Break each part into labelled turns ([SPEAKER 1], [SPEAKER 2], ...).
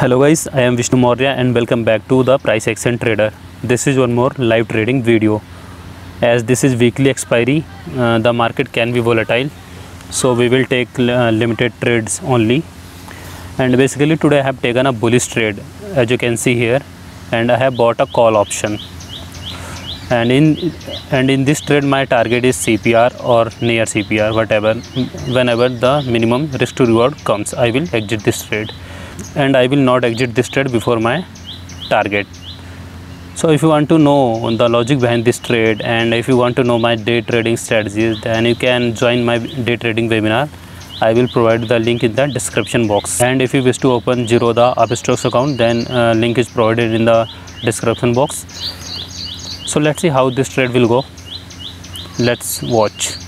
[SPEAKER 1] Hello guys, I am Vishnu Maurya and welcome back to the Price Action Trader. This is one more live trading video. As this is weekly expiry, uh, the market can be volatile, so we will take uh, limited trades only. And basically today I have taken a bullish trade, as you can see here, and I have bought a call option. And in and in this trade, my target is CPR or near CPR, whatever. Whenever the minimum risk to reward comes, I will exit this trade and I will not exit this trade before my target. So if you want to know the logic behind this trade and if you want to know my day trading strategies then you can join my day trading webinar. I will provide the link in the description box and if you wish to open Zerodha Upstox account then uh, link is provided in the description box. So let's see how this trade will go. Let's watch.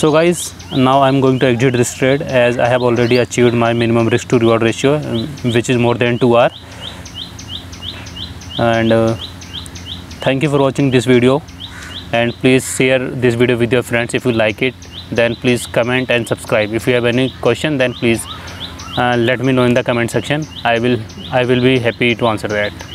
[SPEAKER 1] So guys now i'm going to exit this trade as i have already achieved my minimum risk to reward ratio which is more than 2 r. And uh, thank you for watching this video. And please share this video with your friends if you like it. Then please comment and subscribe. If you have any question then please uh, let me know in the comment section. I will i will be happy to answer that